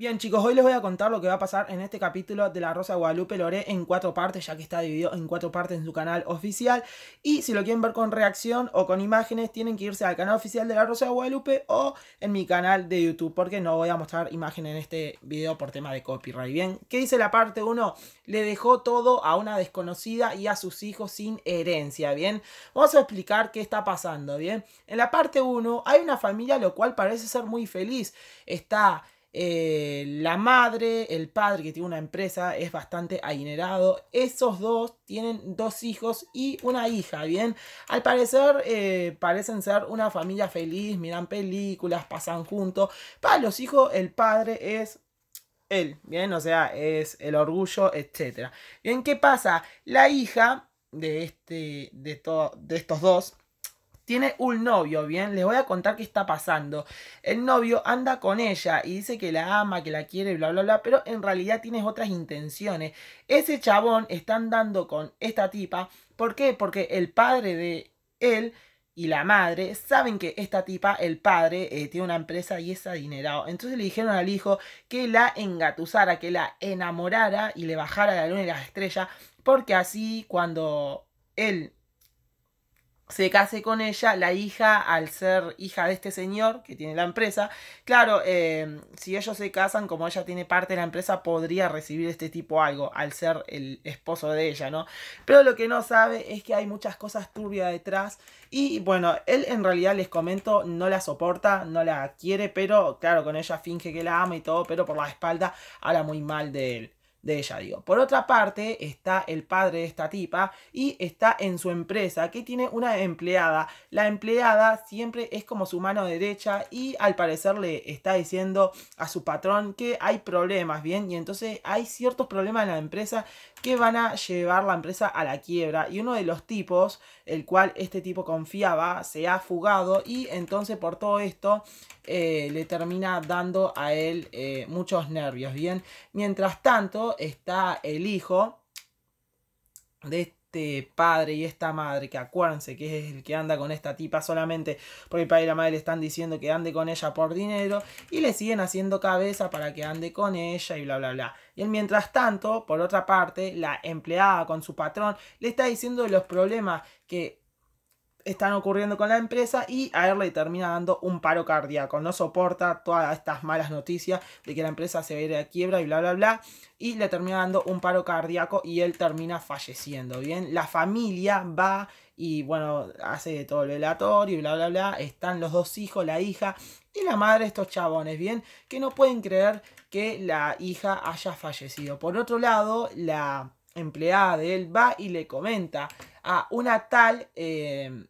Bien chicos, hoy les voy a contar lo que va a pasar en este capítulo de La Rosa Guadalupe. Lo haré en cuatro partes, ya que está dividido en cuatro partes en su canal oficial. Y si lo quieren ver con reacción o con imágenes, tienen que irse al canal oficial de La Rosa Guadalupe o en mi canal de YouTube, porque no voy a mostrar imágenes en este video por tema de copyright. Bien, ¿qué dice la parte 1? Le dejó todo a una desconocida y a sus hijos sin herencia, ¿bien? Vamos a explicar qué está pasando, ¿bien? En la parte 1 hay una familia lo cual parece ser muy feliz. Está... Eh, la madre, el padre que tiene una empresa es bastante adinerado. Esos dos tienen dos hijos y una hija, ¿bien? Al parecer eh, parecen ser una familia feliz, miran películas, pasan juntos. Para los hijos el padre es él, ¿bien? O sea, es el orgullo, etc. Bien, ¿qué pasa? La hija de, este, de, de estos dos tiene un novio, bien, les voy a contar qué está pasando. El novio anda con ella y dice que la ama, que la quiere, bla, bla, bla, pero en realidad tiene otras intenciones. Ese chabón está andando con esta tipa, ¿por qué? Porque el padre de él y la madre saben que esta tipa, el padre, eh, tiene una empresa y es adinerado. Entonces le dijeron al hijo que la engatusara, que la enamorara y le bajara la luna y las estrellas, porque así cuando él se case con ella, la hija, al ser hija de este señor que tiene la empresa, claro, eh, si ellos se casan, como ella tiene parte de la empresa, podría recibir este tipo algo, al ser el esposo de ella, ¿no? Pero lo que no sabe es que hay muchas cosas turbias detrás. Y bueno, él en realidad les comento, no la soporta, no la quiere, pero claro, con ella finge que la ama y todo, pero por la espalda habla muy mal de él de ella, digo. Por otra parte, está el padre de esta tipa y está en su empresa que tiene una empleada. La empleada siempre es como su mano derecha y al parecer le está diciendo a su patrón que hay problemas, ¿bien? Y entonces hay ciertos problemas en la empresa que van a llevar la empresa a la quiebra. Y uno de los tipos, el cual este tipo confiaba, se ha fugado y entonces por todo esto eh, le termina dando a él eh, muchos nervios, ¿bien? Mientras tanto está el hijo de este padre y esta madre, que acuérdense que es el que anda con esta tipa solamente porque el padre y la madre le están diciendo que ande con ella por dinero y le siguen haciendo cabeza para que ande con ella y bla bla bla. Y mientras tanto, por otra parte, la empleada con su patrón le está diciendo los problemas que están ocurriendo con la empresa y a él le termina dando un paro cardíaco. No soporta todas estas malas noticias de que la empresa se va a ir a quiebra y bla bla bla. Y le termina dando un paro cardíaco y él termina falleciendo. Bien, la familia va y bueno, hace todo el velatorio y bla bla bla. Están los dos hijos, la hija y la madre de estos chabones, bien, que no pueden creer que la hija haya fallecido. Por otro lado, la empleada de él va y le comenta a una tal eh,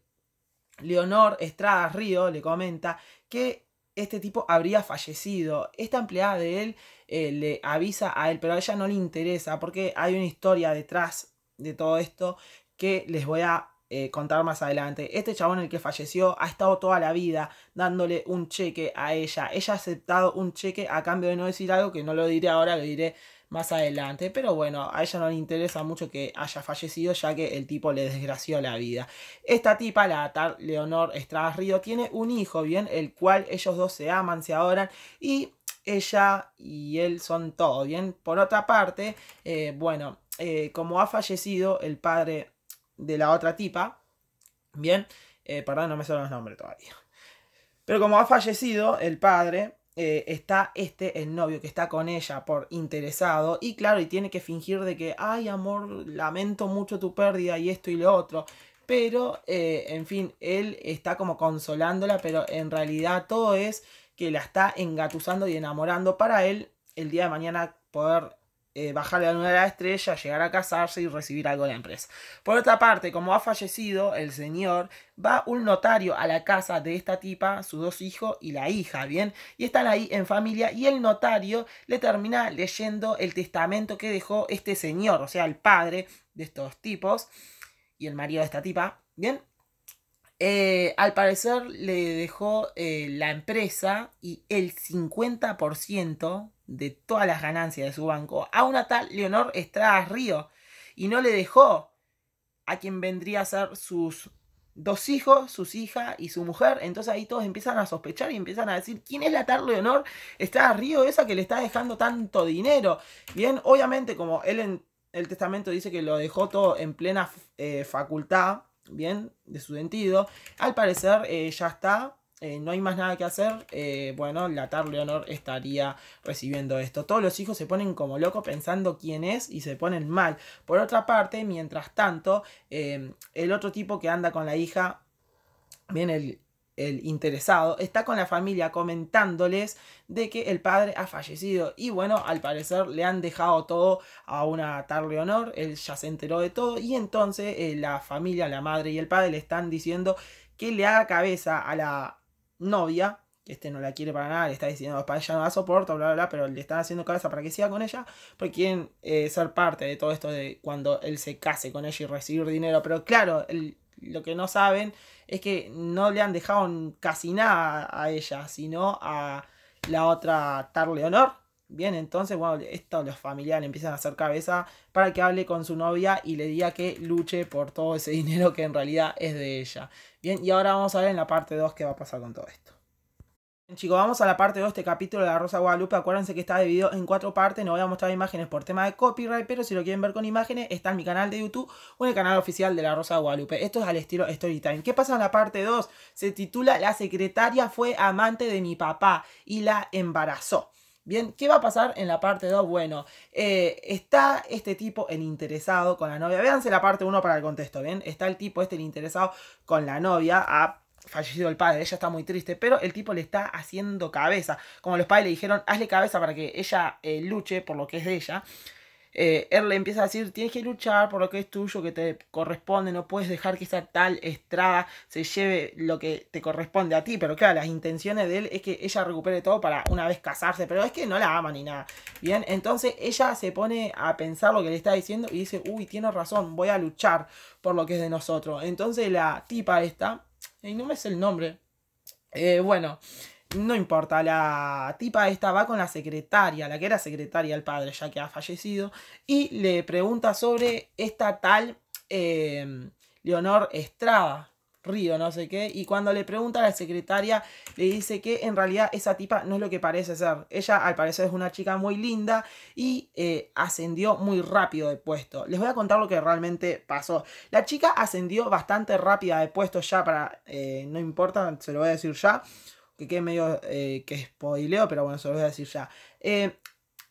Leonor Estrada Río, le comenta que este tipo habría fallecido. Esta empleada de él eh, le avisa a él, pero a ella no le interesa porque hay una historia detrás de todo esto que les voy a eh, contar más adelante. Este chabón, el que falleció, ha estado toda la vida dándole un cheque a ella. Ella ha aceptado un cheque a cambio de no decir algo que no lo diré ahora, lo diré más adelante. Pero bueno, a ella no le interesa mucho que haya fallecido ya que el tipo le desgració la vida. Esta tipa, la tal Leonor Estrada Río, tiene un hijo, bien, el cual ellos dos se aman, se adoran y ella y él son todo, bien. Por otra parte, eh, bueno, eh, como ha fallecido el padre de la otra tipa, bien, eh, perdón, no me son los nombres todavía. Pero como ha fallecido el padre, eh, está este, el novio, que está con ella por interesado. Y claro, y tiene que fingir de que, ay amor, lamento mucho tu pérdida y esto y lo otro. Pero, eh, en fin, él está como consolándola, pero en realidad todo es que la está engatusando y enamorando para él el día de mañana poder eh, bajar la luna de la estrella, llegar a casarse y recibir algo de la empresa. Por otra parte, como ha fallecido el señor, va un notario a la casa de esta tipa, sus dos hijos y la hija, ¿bien? Y están ahí en familia y el notario le termina leyendo el testamento que dejó este señor, o sea, el padre de estos tipos y el marido de esta tipa, ¿bien? Eh, al parecer le dejó eh, la empresa y el 50% de todas las ganancias de su banco a una tal Leonor Estrada Río y no le dejó a quien vendría a ser sus dos hijos, sus hijas y su mujer. Entonces ahí todos empiezan a sospechar y empiezan a decir, ¿quién es la Tar Leonor? Está Río esa que le está dejando tanto dinero. Bien, obviamente como él en el testamento dice que lo dejó todo en plena eh, facultad, bien, de su sentido, al parecer eh, ya está. Eh, no hay más nada que hacer, bueno, la Tar Leonor estaría recibiendo esto. Todos los hijos se ponen como locos pensando quién es y se ponen mal. Por otra parte, mientras tanto, el otro tipo que anda con la hija, bien, el, el interesado, está con la familia comentándoles de que el padre ha fallecido. Y bueno, al parecer le han dejado todo a una tal Leonor, él ya se enteró de todo. Y entonces eh, la familia, la madre y el padre le están diciendo que le haga cabeza a la novia. Este no la quiere para nada, le está diciendo, para ella no la soporta, bla, bla, bla, pero le están haciendo cabeza para que siga con ella, porque quieren eh, ser parte de todo esto de cuando él se case con ella y recibir dinero. Pero claro, lo que no saben es que no le han dejado casi nada a ella, sino a la otra Tar Leonor. Bien, entonces, bueno, esto los familiares empiezan a hacer cabeza para que hable con su novia y le diga que luche por todo ese dinero que en realidad es de ella. Bien, y ahora vamos a ver en la parte 2 qué va a pasar con todo esto. Chicos, vamos a la parte 2 de este capítulo de la Rosa Guadalupe. Acuérdense que está dividido en cuatro partes. No voy a mostrar imágenes por tema de copyright, pero si lo quieren ver con imágenes, está en mi canal de YouTube o en el canal oficial de la Rosa Guadalupe. Esto es al estilo Storytime. ¿Qué pasa en la parte 2? Se titula La secretaria fue amante de mi papá y la embarazó. Bien, ¿qué va a pasar en la parte 2? Bueno, eh, está este tipo, el interesado con la novia. Véanse la parte 1 para el contexto, ¿bien? Está el tipo este, el interesado con la novia a fallecido el padre, ella está muy triste, pero el tipo le está haciendo cabeza. Como los padres le dijeron, hazle cabeza para que ella eh, luche por lo que es de ella. Eh, él le empieza a decir, tienes que luchar por lo que es tuyo, que te corresponde, no puedes dejar que esa tal estrada se lleve lo que te corresponde a ti. Pero claro, las intenciones de él es que ella recupere todo para una vez casarse, pero es que no la ama ni nada. Bien, entonces ella se pone a pensar lo que le está diciendo y dice, uy, tiene razón, voy a luchar por lo que es de nosotros. Entonces la tipa esta y no me sé el nombre. Eh, bueno, no importa, la tipa esta va con la secretaria, la que era secretaria del padre, ya que ha fallecido, y le pregunta sobre esta tal eh, Leonor Estrada. Río, no sé qué, y cuando le pregunta a la secretaria, le dice que en realidad esa tipa no es lo que parece ser. Ella al parecer es una chica muy linda y eh, ascendió muy rápido de puesto. Les voy a contar lo que realmente pasó. La chica ascendió bastante rápida de puesto ya para, eh, no importa, se lo voy a decir ya, que quede medio eh, que spoileo, pero bueno, se lo voy a decir ya.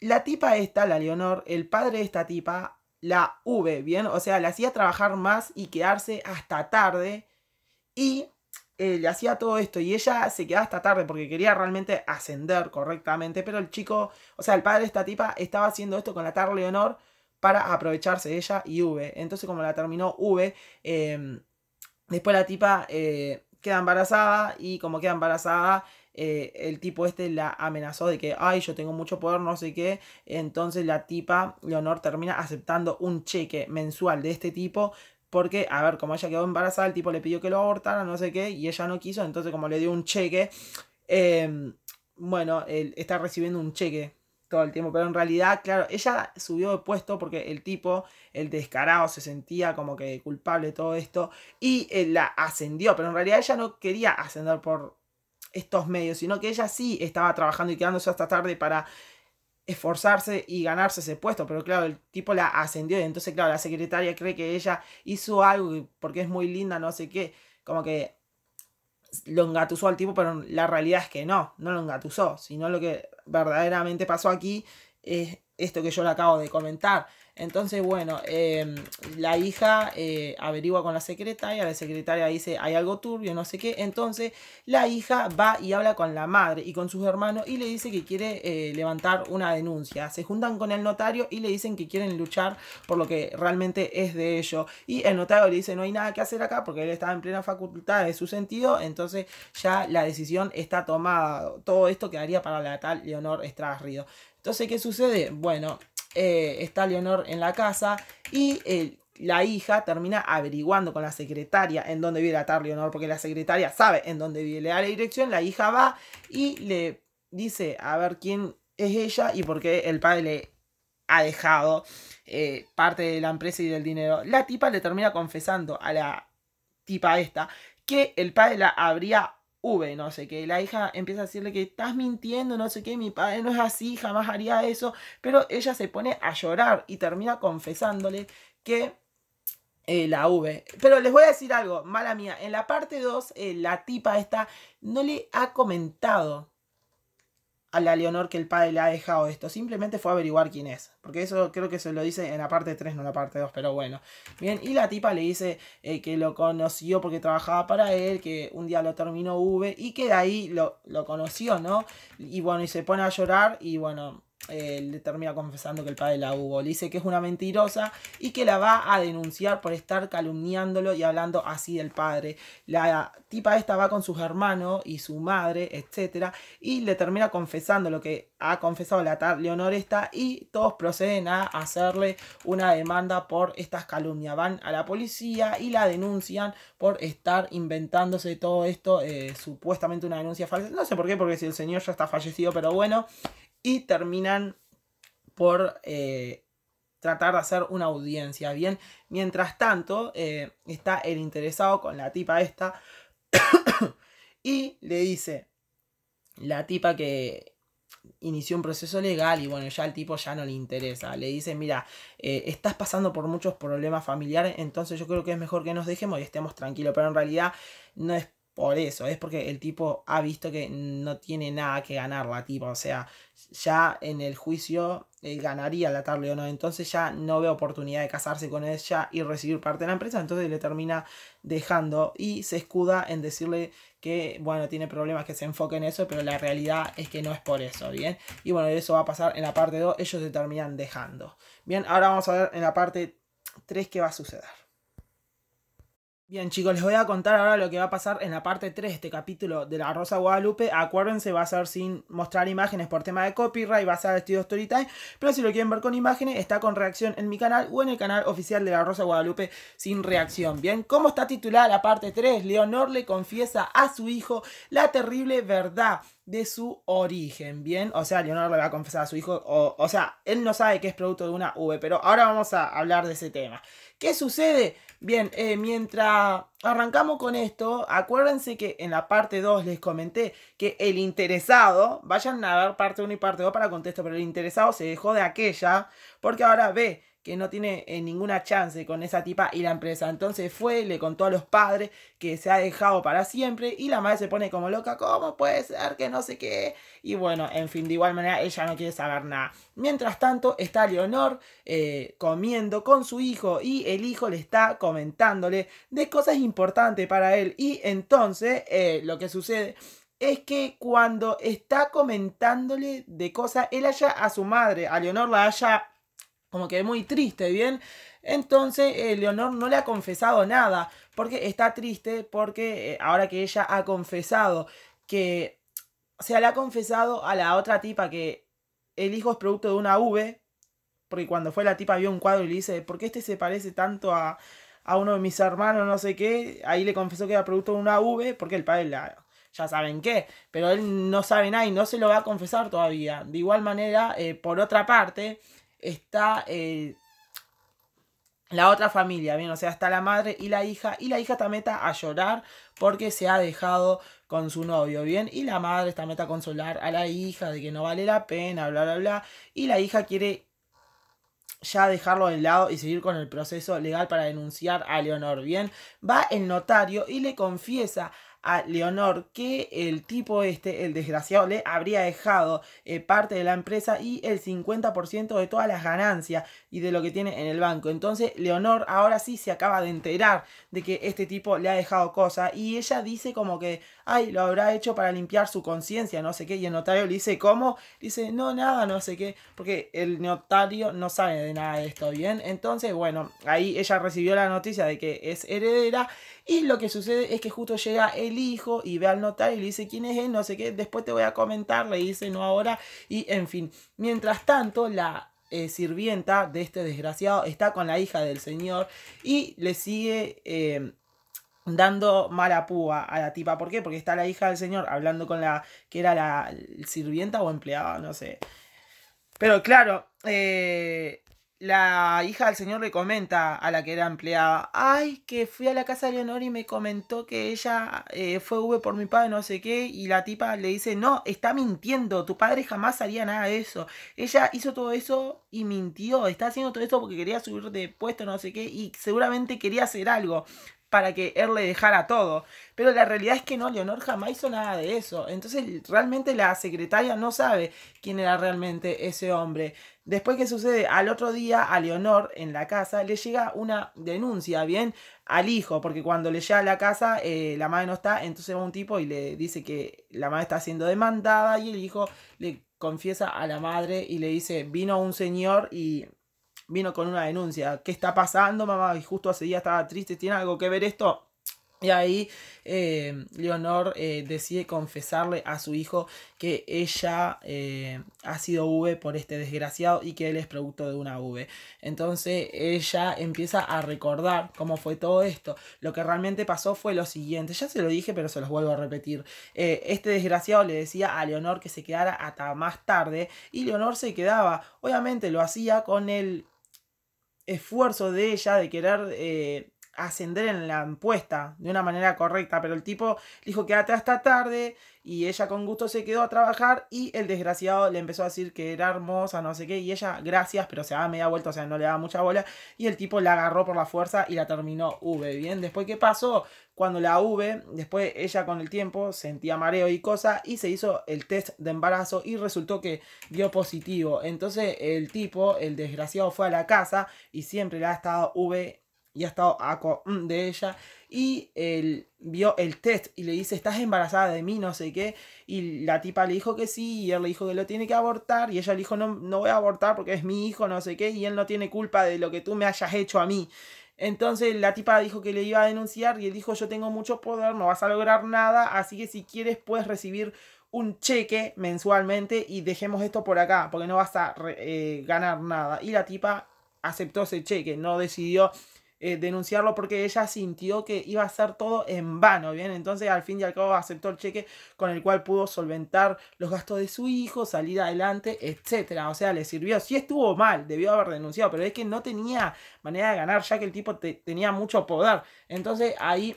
la tipa esta, la Leonor, el padre de esta tipa, la V, ¿bien? O sea, le hacía trabajar más y quedarse hasta tarde y eh, le hacía todo esto y ella se quedaba hasta tarde porque quería realmente ascender correctamente, pero el chico, o sea, el padre de esta tipa estaba haciendo esto con la Tar Leonor para aprovecharse de ella y V. Entonces como la terminó V, em, después la tipa eh, queda embarazada y como queda embarazada, eh, el tipo este la amenazó de que, ay, yo tengo mucho poder, no sé qué. Entonces la tipa, Leonor, termina aceptando un cheque mensual de este tipo porque, a ver, como ella quedó embarazada, el tipo le pidió que lo abortara, no sé qué, y ella no quiso, entonces como le dio un cheque, em, bueno, él está recibiendo un cheque todo el tiempo, pero en realidad, claro, ella subió de puesto porque el tipo, el descarado, se sentía como que culpable de todo esto y él la ascendió, pero en realidad ella no quería ascender por estos medios, sino que ella sí estaba trabajando y quedándose hasta tarde para esforzarse y ganarse ese puesto, pero claro, el tipo la ascendió y entonces, claro, la secretaria cree que ella hizo algo porque es muy linda, no sé qué, como que lo engatusó al tipo, pero la realidad es que no, no lo engatusó, sino lo que verdaderamente pasó aquí es esto que yo le acabo de comentar. Entonces, bueno, em, la hija eh, averigua con la secretaria, la secretaria dice hay algo turbio, no sé qué. Entonces, la hija va y habla con la madre y con sus hermanos y le dice que quiere eh, levantar una denuncia. Se juntan con el notario y le dicen que quieren luchar por lo que realmente es de ellos. Y el notario le dice no hay nada que hacer acá porque él estaba en plena facultad de su sentido. Entonces, ya la decisión está tomada. Todo esto quedaría para la tal Leonor Estrada Río. Entonces, ¿qué sucede? Bueno, eh, está Leonor en la casa y eh, la hija termina averiguando con la secretaria en dónde vive la tal Leonor, porque la secretaria sabe en dónde vive, le da la dirección, la hija va y le dice a ver quién es ella y por qué el padre le ha dejado eh, parte de la empresa y del dinero. La tipa le termina confesando a la tipa esta, que el padre la habría V, no sé qué. La hija empieza a decirle que estás mintiendo, no sé qué, mi padre no es así, jamás haría eso. Pero ella se pone a llorar y termina confesándole que eh, la V. Pero les voy a decir algo, mala mía. En la parte 2, eh, la tipa esta no le ha comentado a la Leonor que el padre le ha dejado esto. Simplemente fue averiguar quién es. Porque eso creo que se lo dice en la parte 3, no en la parte 2. Pero bueno. Bien, y la tipa le dice eh, que lo conoció porque trabajaba para él. Que un día lo terminó V. Y que de ahí lo, lo conoció, ¿no? Y bueno, y se pone a llorar. Y bueno, eh, le termina confesando que el padre la hubo. Le dice que es una mentirosa y que la va a denunciar por estar calumniándolo y hablando así del padre. La tipa esta va con sus hermanos y su madre, etc. Y le termina confesando lo que ha confesado la tal Leonor esta y todos proceden a hacerle una demanda por estas calumnias. Van a la policía y la denuncian por estar inventándose todo esto, eh, supuestamente una denuncia falsa. No sé por qué, porque si el señor ya está fallecido, pero bueno y terminan por eh, tratar de hacer una audiencia, ¿bien? Mientras tanto, eh, está el interesado con la tipa esta y le dice, la tipa que inició un proceso legal y bueno, ya el tipo ya no le interesa. Le dice, mira, eh, estás pasando por muchos problemas familiares, entonces yo creo que es mejor que nos dejemos y estemos tranquilos, pero en realidad no es por eso, es porque el tipo ha visto que no tiene nada que ganar la tipa, o sea, ya en el juicio él ganaría la tarde o no, entonces ya no ve oportunidad de casarse con ella y recibir parte de la empresa, entonces le termina dejando y se escuda en decirle que, bueno, tiene problemas que se enfoque en eso, pero la realidad es que no es por eso, ¿bien? Y bueno, eso va a pasar en la parte 2, ellos se terminan dejando. Bien, ahora vamos a ver en la parte 3 qué va a suceder. Bien chicos, les voy a contar ahora lo que va a pasar en la parte 3 de este capítulo de La Rosa Guadalupe. Acuérdense, va a ser sin mostrar imágenes por tema de copyright, va a ser estilo Storytime. Pero si lo quieren ver con imágenes, está con reacción en mi canal o en el canal oficial de La Rosa Guadalupe sin reacción. Bien, ¿cómo está titulada la parte 3? Leonor le confiesa a su hijo la terrible verdad de su origen, ¿bien? O sea, Leonor le va a confesar a su hijo, o, o sea, él no sabe que es producto de una V, pero ahora vamos a hablar de ese tema. ¿Qué sucede? Bien, eh, mientras arrancamos con esto, acuérdense que en la parte 2 les comenté que el interesado, vayan a ver parte 1 y parte 2 para contexto, pero el interesado se dejó de aquella porque ahora ve que no tiene eh, ninguna chance con esa tipa y la empresa. Entonces fue, le contó a los padres que se ha dejado para siempre y la madre se pone como loca, ¿cómo puede ser que no sé qué? Y bueno, en fin, de igual manera ella no quiere saber nada. Mientras tanto está Leonor eh, comiendo con su hijo y el hijo le está comentándole de cosas importantes para él y entonces eh, lo que sucede es que cuando está comentándole de cosas, él haya a su madre, a Leonor la haya como que muy triste, ¿bien? Entonces eh, Leonor no le ha confesado nada, porque está triste, porque eh, ahora que ella ha confesado que, o sea, le ha confesado a la otra tipa que el hijo es producto de una V, porque cuando fue la tipa vio un cuadro y le dice, ¿por qué este se parece tanto a, a uno de mis hermanos, no sé qué? Ahí le confesó que era producto de una V, porque el padre la, ya saben qué, pero él no sabe nada y no se lo va a confesar todavía. De igual manera, eh, por otra parte, está eh, la otra familia, bien, o sea, está la madre y la hija, y la hija está meta a llorar porque se ha dejado con su novio, bien, y la madre está meta a consolar a la hija de que no vale la pena, bla, bla, bla, y la hija quiere ya dejarlo de lado y seguir con el proceso legal para denunciar a Leonor, bien, va el notario y le confiesa a Leonor que el tipo este, el desgraciado, le habría dejado eh, parte de la empresa y el 50% de todas las ganancias y de lo que tiene en el banco. Entonces Leonor ahora sí se acaba de enterar de que este tipo le ha dejado cosas y ella dice como que, ay, lo habrá hecho para limpiar su conciencia, no sé qué, y el notario le dice, ¿cómo? Dice, no, nada, no sé qué, porque el notario no sabe de nada de esto, ¿bien? Entonces, bueno, ahí ella recibió la noticia de que es heredera y lo que sucede es que justo llega el hijo y ve al notario y le dice quién es él, no sé qué, después te voy a comentar, le dice no ahora. Y en fin, mientras tanto la eh, sirvienta de este desgraciado está con la hija del señor y le sigue... Eh, dando mala púa a la tipa. ¿Por qué? Porque está la hija del señor hablando con la que era la sirvienta o empleada, no sé. Pero claro, eh, la hija del señor le comenta a la que era empleada, ay, que fui a la casa de Leonor y me comentó que ella eh, fue V por mi padre, no sé qué, y la tipa le dice, no, está mintiendo, tu padre jamás haría nada de eso. Ella hizo todo eso y mintió, está haciendo todo eso porque quería subir de puesto, no sé qué, y seguramente quería hacer algo para que él le dejara todo. Pero la realidad es que no, Leonor jamás hizo nada de eso. Entonces realmente la secretaria no sabe quién era realmente ese hombre. Después que sucede, al otro día a Leonor en la casa le llega una denuncia, ¿bien? Al hijo, porque cuando le llega a la casa eh, la madre no está, entonces va un tipo y le dice que la madre está siendo demandada y el hijo le confiesa a la madre y le dice, vino un señor y vino con una denuncia. ¿Qué está pasando, mamá? Y justo ese día estaba triste. ¿Tiene algo que ver esto? Y ahí eh, Leonor eh, decide confesarle a su hijo que ella eh, ha sido V por este desgraciado y que él es producto de una V. Entonces ella empieza a recordar cómo fue todo esto. Lo que realmente pasó fue lo siguiente. Ya se lo dije, pero se los vuelvo a repetir. este desgraciado le decía a Leonor que se quedara hasta más tarde y Leonor se quedaba. Obviamente lo hacía con el esfuerzo de ella de querer eh, ascender en la encuesta de una manera correcta, pero el tipo dijo quédate hasta tarde y ella con gusto se quedó a trabajar y el desgraciado le empezó a decir que era hermosa, no sé qué, y ella gracias, pero se daba media vuelta, o sea, no le daba mucha bola y el tipo la agarró por la fuerza y la terminó V, ¿bien? Después, ¿qué pasó? Cuando la V, después ella con el tiempo sentía mareo y cosas y se hizo el test de embarazo y resultó que dio positivo. Entonces el tipo, el desgraciado, fue a la casa y siempre le ha estado V y ha estado mm, de ella y él vio el test y le dice, estás embarazada de mí, no sé qué, y la tipa le dijo que sí, y él le dijo que lo tiene que abortar, y ella le dijo, no, no voy a abortar porque es mi hijo, no sé qué, y él no tiene culpa de lo que tú me hayas hecho a mí. Entonces la tipa dijo que le iba a denunciar y él dijo, yo tengo mucho poder, no vas a lograr nada, así que si quieres puedes recibir un cheque mensualmente y dejemos esto por acá, porque no vas a eh, ganar nada. Y la tipa aceptó ese cheque, no decidió eh, denunciarlo porque ella sintió que iba a ser todo en vano, ¿bien? Entonces al fin y al cabo aceptó el cheque con el cual pudo solventar los gastos de su hijo, salir adelante, etcétera. O sea, le sirvió. Sí estuvo mal, debió haber denunciado, pero es que no tenía manera de ganar ya que el tipo tenía mucho poder. Entonces ahí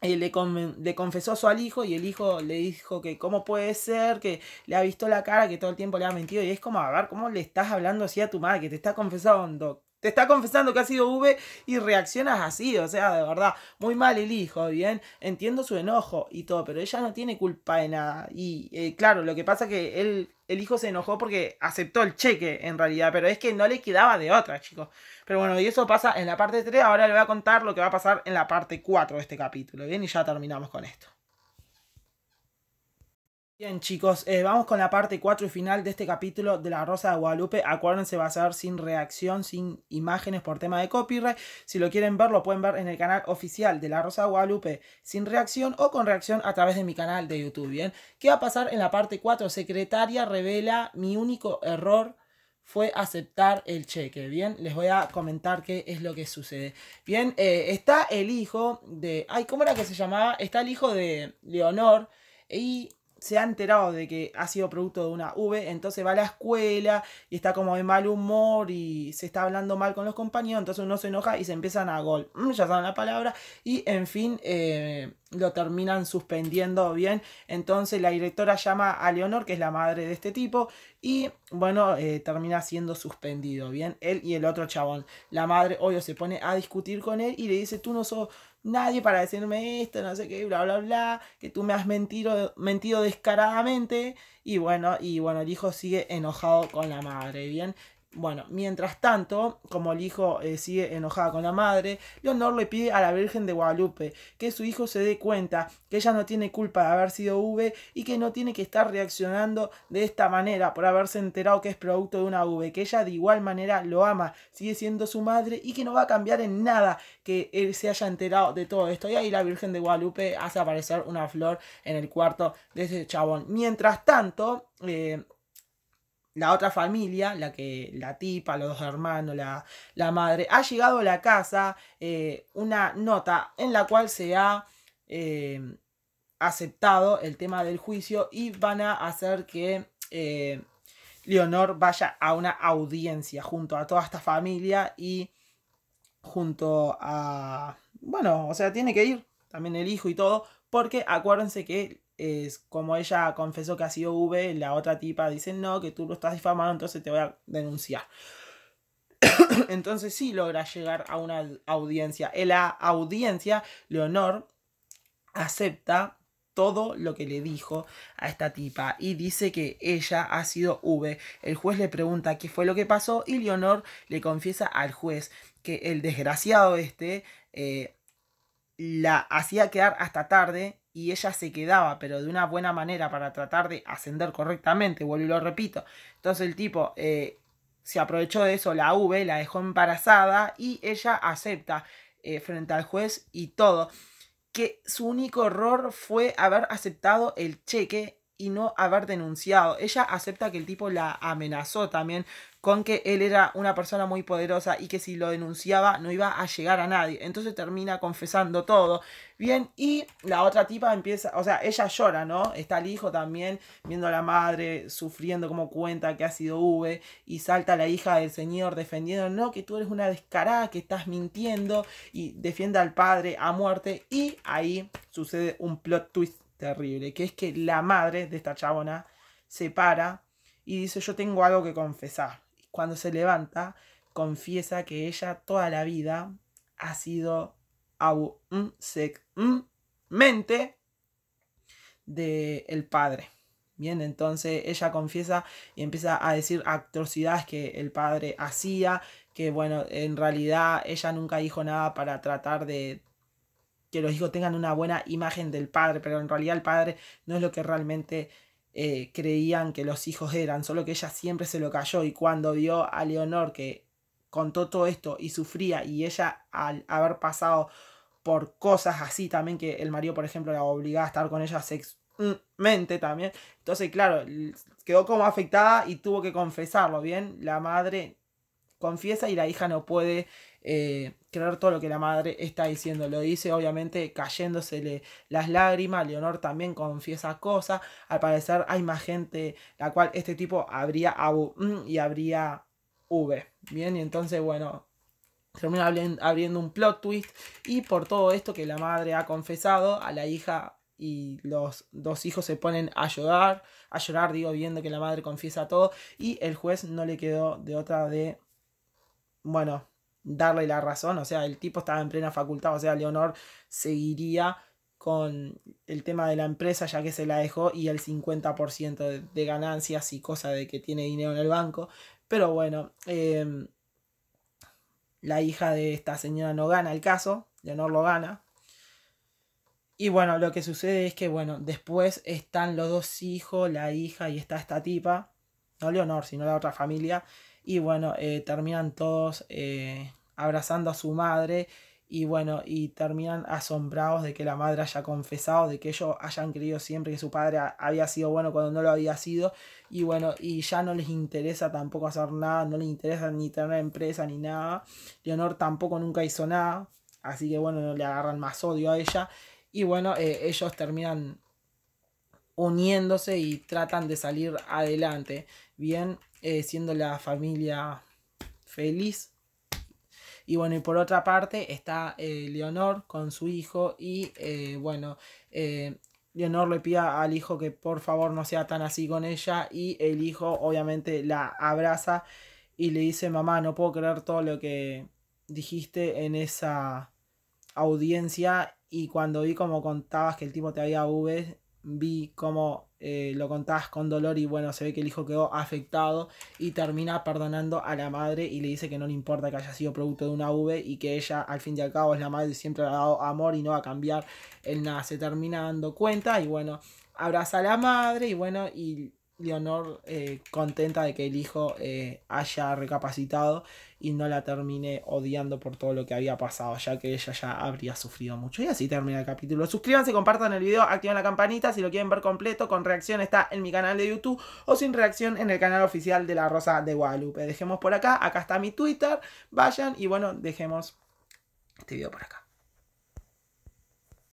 eh, le, le, confesó eso al hijo y el hijo le dijo que cómo puede ser, que le ha visto la cara, que todo el tiempo le ha mentido. Y es como, a ver, ¿cómo le estás hablando así a tu madre? Que te está confesando te está confesando que ha sido V y reaccionas así, o sea, de verdad, muy mal el hijo, bien, entiendo su enojo y todo, pero ella no tiene culpa de nada. Y eh, claro, lo que pasa es que él, el hijo se enojó porque aceptó el cheque en realidad, pero es que no le quedaba de otra, chicos. Pero bueno, y eso pasa en la parte 3, ahora le voy a contar lo que va a pasar en la parte 4 de este capítulo, bien, y ya terminamos con esto. Bien chicos, eh, vamos con la parte 4 y final de este capítulo de La Rosa de Guadalupe. Acuérdense, va a ser sin reacción, sin imágenes por tema de copyright. Si lo quieren ver, lo pueden ver en el canal oficial de La Rosa de Guadalupe sin reacción o con reacción a través de mi canal de YouTube. Bien, ¿qué va a pasar en la parte 4? Secretaria revela mi único error fue aceptar el cheque. Bien, les voy a comentar qué es lo que sucede. Bien, eh, está el hijo de... Ay, ¿cómo era que se llamaba? Está el hijo de Leonor y se ha enterado de que ha sido producto de una V, entonces va a la escuela y está como de mal humor y se está hablando mal con los compañeros, entonces uno se enoja y se empiezan a gol, mm, ya saben la palabra, y en fin, eh, lo terminan suspendiendo bien. Entonces la directora llama a Leonor, que es la madre de este tipo, y bueno, eh, termina siendo suspendido, bien, él y el otro chabón. La madre, obvio, se pone a discutir con él y le dice, tú no sos nadie para decirme esto, no sé qué, bla, bla, bla, que tú me has mentido, mentido descaradamente. Y bueno, y bueno, el hijo sigue enojado con la madre, ¿bien? Bueno, mientras tanto, como el hijo eh, sigue enojado con la madre, Leonor le pide a la Virgen de Guadalupe que su hijo se dé cuenta que ella no tiene culpa de haber sido V y que no tiene que estar reaccionando de esta manera por haberse enterado que es producto de una V, que ella de igual manera lo ama, sigue siendo su madre y que no va a cambiar en nada que él se haya enterado de todo esto. Y ahí la Virgen de Guadalupe hace aparecer una flor en el cuarto de ese chabón. Mientras tanto, eh, la otra familia, la que la tipa, los dos hermanos, la, la madre, ha llegado a la casa eh, una nota en la cual se ha eh, aceptado el tema del juicio y van a hacer que eh, Leonor vaya a una audiencia junto a toda esta familia y junto a... Bueno, o sea, tiene que ir también el hijo y todo, porque acuérdense que es como ella confesó que ha sido V, la otra tipa dice no, que tú lo estás difamando, entonces te voy a denunciar. entonces sí logra llegar a una audiencia. En la audiencia, Leonor acepta todo lo que le dijo a esta tipa y dice que ella ha sido V. El juez le pregunta qué fue lo que pasó y Leonor le confiesa al juez que el desgraciado este eh, la hacía quedar hasta tarde y ella se quedaba, pero de una buena manera para tratar de ascender correctamente, vuelvo y lo repito. Entonces el tipo eh, se aprovechó de eso, la V, la dejó embarazada y ella acepta eh, frente al juez y todo que su único error fue haber aceptado el cheque y no haber denunciado. Ella acepta que el tipo la amenazó también con que él era una persona muy poderosa y que si lo denunciaba no iba a llegar a nadie. Entonces termina confesando todo. Bien, y la otra tipa empieza, o sea, ella llora, ¿no? Está el hijo también viendo a la madre sufriendo como cuenta que ha sido V y salta la hija del señor defendiendo, no, que tú eres una descarada, que estás mintiendo y defiende al padre a muerte y ahí sucede un plot twist terrible, que es que la madre de esta chabona se para y dice yo tengo algo que confesar cuando se levanta, confiesa que ella toda la vida ha sido mente del el padre. Bien, entonces ella confiesa y empieza a decir atrocidades que el padre hacía, que bueno, en realidad ella nunca dijo nada para tratar de que los hijos tengan una buena imagen del padre, pero en realidad el padre no es lo que realmente eh, creían que los hijos eran, solo que ella siempre se lo cayó y cuando vio a Leonor que contó todo esto y sufría y ella al haber pasado por cosas así también que el marido por ejemplo la obligaba a estar con ella sexualmente también, entonces claro, quedó como afectada y tuvo que confesarlo, bien, la madre confiesa y la hija no puede eh, creer todo lo que la madre está diciendo. Lo dice obviamente cayéndosele las lágrimas. Leonor también confiesa cosas. Al parecer hay más gente la cual este tipo habría Abu y habría V. Bien, y entonces bueno, termina abriendo un plot twist. Y por todo esto que la madre ha confesado a la hija y los dos hijos se ponen a llorar, a llorar, digo, viendo que la madre confiesa todo. Y el juez no le quedó de otra de, bueno, darle la razón, o sea, el tipo estaba en plena facultad, o sea, Leonor seguiría con el tema de la empresa ya que se la dejó y el 50% de, ganancias y cosa de que tiene dinero en el banco. Pero bueno, em, la hija de esta señora no gana el caso, Leonor lo gana. Y bueno, lo que sucede es que, bueno, después están los dos hijos, la hija y está esta tipa, no Leonor, sino la otra familia, y bueno, eh, terminan todos eh, abrazando a su madre y bueno, y terminan asombrados de que la madre haya confesado, de que ellos hayan creído siempre que su padre había sido bueno cuando no lo había sido, y bueno, y ya no les interesa tampoco hacer nada, no les interesa ni tener empresa ni nada, Leonor tampoco nunca hizo nada, así que bueno, no le agarran más odio a ella, y bueno, eh, ellos terminan uniéndose y tratan de salir adelante, bien, eh, siendo la familia feliz. Y bueno, y por otra parte está eh, Leonor con su hijo y eh, bueno, Leonor le pide al hijo que por favor no sea tan así con ella y el hijo obviamente la abraza y le dice, mamá, no puedo creer todo lo que dijiste en esa audiencia y cuando vi como contabas que el tipo te había V, vi cómo eh, lo contabas con dolor y bueno, se ve que el hijo quedó afectado y termina perdonando a la madre y le dice que no le importa que haya sido producto de una V y que ella al fin y al cabo es la madre y siempre le ha dado amor y no va a cambiar el nada. Se termina dando cuenta y bueno, abraza a la madre y bueno, y Leonor eh, contenta de que el hijo eh, haya recapacitado y no la termine odiando por todo lo que había pasado, ya que ella ya habría sufrido mucho. Y así termina el capítulo. Suscríbanse, compartan el video, activen la campanita si lo quieren ver completo. Con reacción está en mi canal de YouTube o sin reacción en el canal oficial de La Rosa de Guadalupe. Dejemos por acá, acá está mi Twitter, vayan y bueno, dejemos este video por acá.